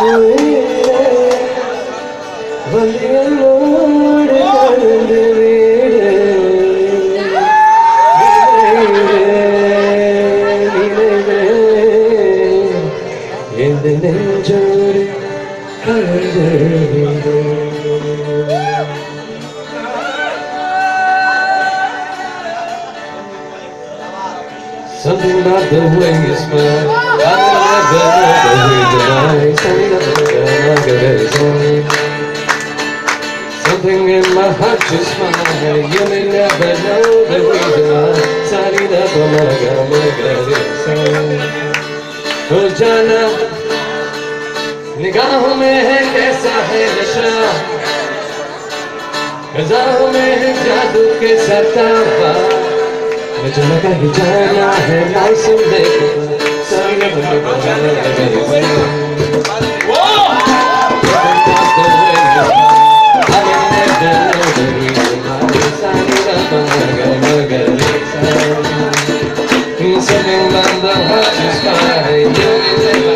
Something about the way you smell. Something in my heart just smile You may never know the reason why Sari na tumaga maga हो जाना निगाहों में है कैसा है नशा गजारों में है जादू के सतावा मुझे लगा जाना है मौसम देखो सारी the hutch is fine.